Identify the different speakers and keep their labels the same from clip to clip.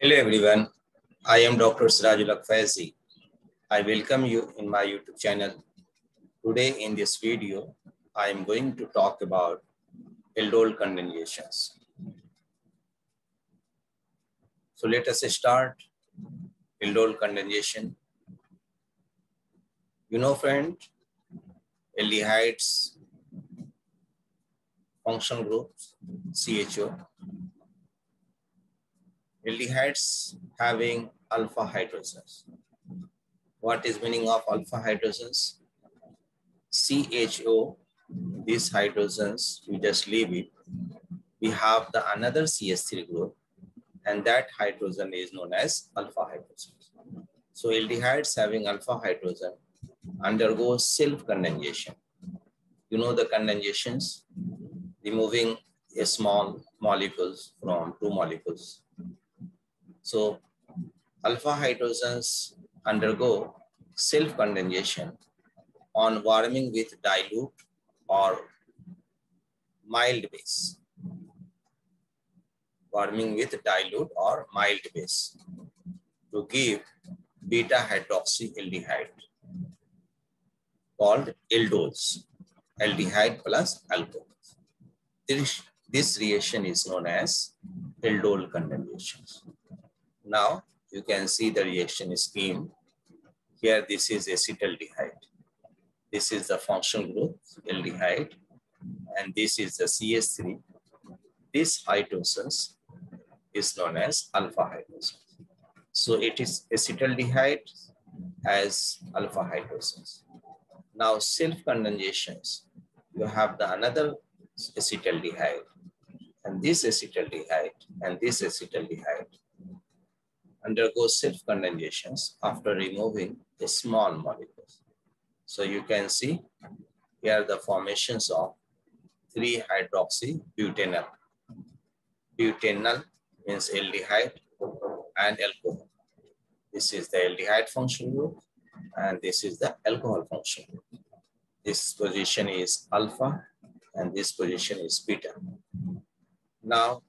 Speaker 1: Hello everyone, I am Dr. Sirajul Faizi. I welcome you in my YouTube channel. Today in this video, I am going to talk about aldol condensations. So let us start aldol condensation. You know friend, aldehydes function groups, CHO, aldehydes having alpha hydrogens. What is meaning of alpha hydrogens? CHO, these hydrogens, we just leave it. We have the another CH3 group and that hydrogen is known as alpha hydrogen. So aldehydes having alpha hydrogen undergo self-condensation. You know the condensations, removing a small molecules from two molecules so alpha hydrogens undergo self-condensation on warming with dilute or mild base. Warming with dilute or mild base to give beta hydroxyaldehyde called aldols, aldehyde plus alcohol. This, this reaction is known as aldol condensations. Now you can see the reaction scheme. Here this is acetaldehyde. This is the functional group aldehyde and this is the CS3. This hydrogens is known as alpha hydrogens. So it is acetaldehyde as alpha hydrogens. Now self-condensations, you have the another acetaldehyde and this acetaldehyde and this acetaldehyde undergoes self-condensations after removing the small molecules. So you can see here the formations of 3-hydroxy-butanal. Butanal means aldehyde and alcohol. This is the aldehyde function group and this is the alcohol function. This position is alpha and this position is beta. Now,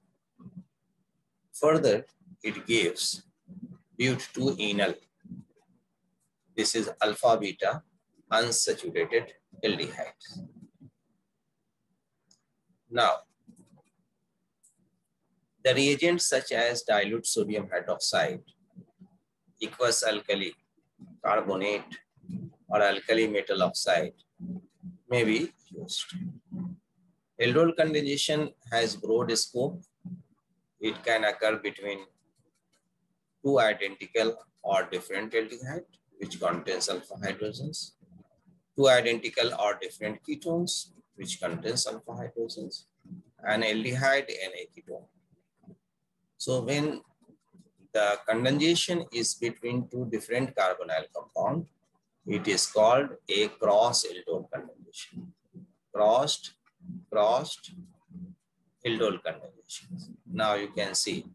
Speaker 1: further, it gives but to enol. This is alpha beta unsaturated aldehydes. Now, the reagents such as dilute sodium hydroxide, aqueous alkali, carbonate, or alkali metal oxide may be used. Aldol condensation has broad scope. It can occur between two identical or different aldehyde, which contains alpha hydrogens, two identical or different ketones, which contains alpha hydrogens, and aldehyde and a ketone. So when the condensation is between two different carbonyl compound, it is called a cross aldol condensation. Crossed, crossed aldol condensation. Now you can see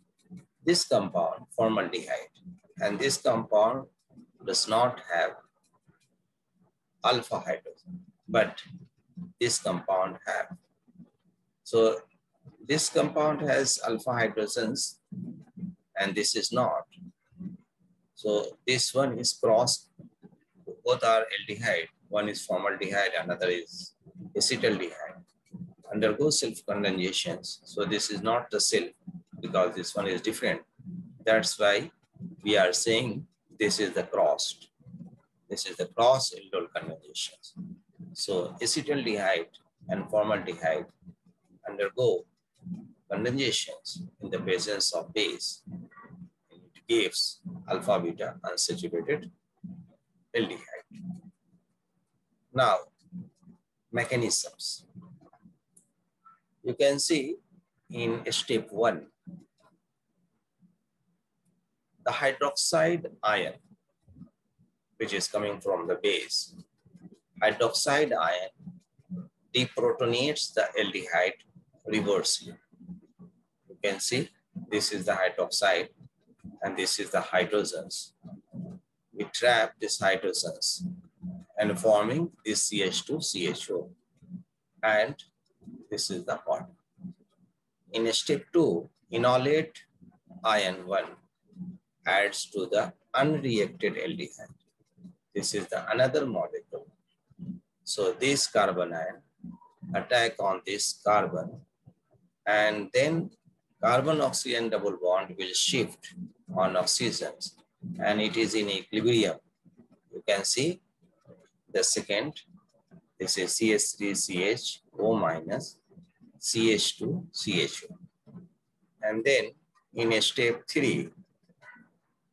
Speaker 1: this compound, formaldehyde, and this compound does not have alpha hydrogen, but this compound have. So this compound has alpha hydrogens and this is not. So this one is crossed, both are aldehyde. One is formaldehyde, another is acetaldehyde. Undergo self-condensations. So this is not the self because this one is different. That's why we are saying this is the crossed. This is the cross aldol condensations. So acetaldehyde and formaldehyde undergo condensations in the presence of base. It gives alpha beta unsaturated aldehyde. Now, mechanisms. You can see in step one, the hydroxide ion, which is coming from the base. Hydroxide ion deprotonates the aldehyde reversely. You can see this is the hydroxide and this is the hydrogens. We trap these hydrogens and forming this CH2 CHO and this is the bond. In step two, enolate ion 1 adds to the unreacted aldehyde. This is the another molecule. So this carbanion attack on this carbon and then carbon oxygen double bond will shift on oxygens and it is in equilibrium. You can see the second, this is CH3CH O minus CH2 CHO. And then in a step three,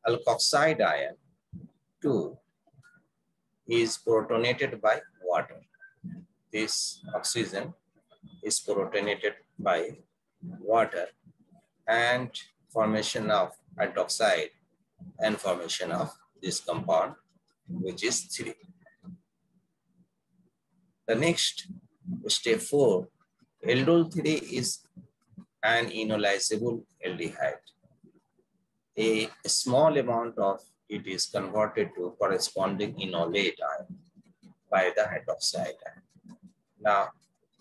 Speaker 1: alkoxide ion 2 is protonated by water. This oxygen is protonated by water and formation of hydroxide and formation of this compound, which is 3. The next, step 4, aldol 3 is an enolizable aldehyde. A small amount of it is converted to corresponding enolate ion by the hydroxide ion. Now,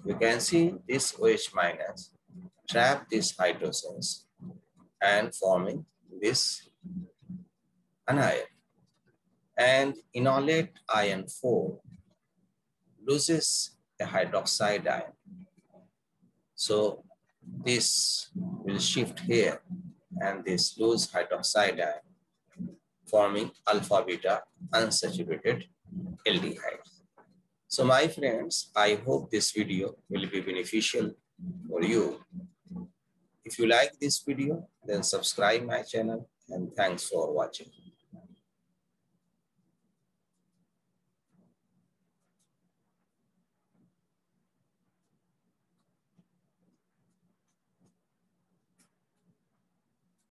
Speaker 1: you can see this OH minus trap these hydrogens and forming this anion. And enolate ion 4 loses the hydroxide ion. So this will shift here and this lose hydroxide ion forming alpha beta unsaturated aldehyde. So my friends, I hope this video will be beneficial for you. If you like this video, then subscribe my channel and thanks for watching.